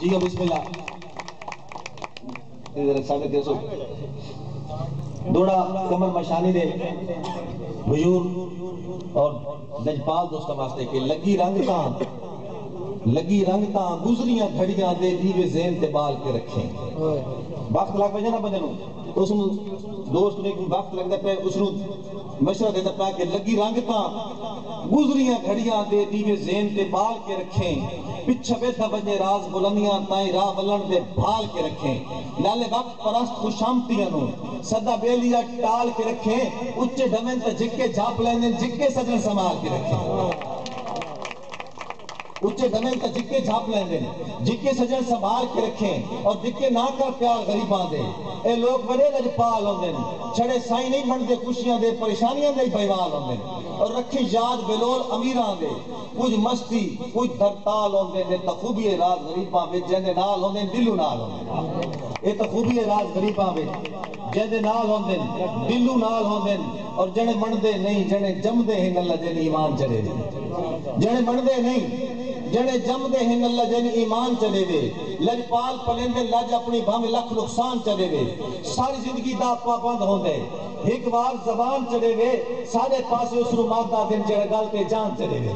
جی اب بسم اللہ ادھر سامنے سو دوڑا کمر مشانی دے حضور اور لجپال دوستہ واسطے کہ لگی رنگ کان لگی رنگ تاں گزریاں گھڑیاں دے دیوے ذہن تے بال کے رکھیں۔ وقت لگ پہ جانا بجنو تو اس دوست نے وقت لگتا پہ اس نو مشورہ دیتا پہ کہ لگی رنگ تاں گزریاں گھڑیاں دے دیوے ذہن تے بال کے رکھیں۔ پچھا بیٹھا بجے راز بلندیاں تائیں راہ بلند دے بھال کے رکھیں۔ لالے وقت پرست خوشامتیاں نو صدا بیلیا ٹال کے رکھیں۔ اچھے ڈمین تا جکے جھاپ لیندیں جکے سجن سمال کے رکھیں۔ اچھے ڈمین تا جکے جھاپ لیندیں جکے سجن سمال کے رکھیں اور جکے نہ کر پیار غریباں دے اے لوگ بڑے لج پال ہوندیں چھڑے سائیں نہیں بن دے خوشیاں دے، پریشانیاں دے بیوال ہوندیں اور رکھی یاد بلول امیران دے کچھ مستی، کچھ درتال ہوندیں دے تخوبی راز غریباں بے جہنے نال ہوندیں دلو نال ہوندیں اے تخوبی راز غریباں بے جہنے نال ہوندیں دلو نال ہوندیں اور جنے مندے نہیں، جنے جمدے ہیں اللہ جن ایمان چلے دے جنے مندے نہیں جڑے جم دے ہیں اللہ جن ایمان چلے وے، لج پال پلین دے، لج اپنی بھام لکھ نقصان چلے وے۔ ساری زندگی دا پابند ہوندے ایک بار زبان چلے وے، سارے پاسے اس رو مادہ دن جڑے گل پہ جان چلے وے۔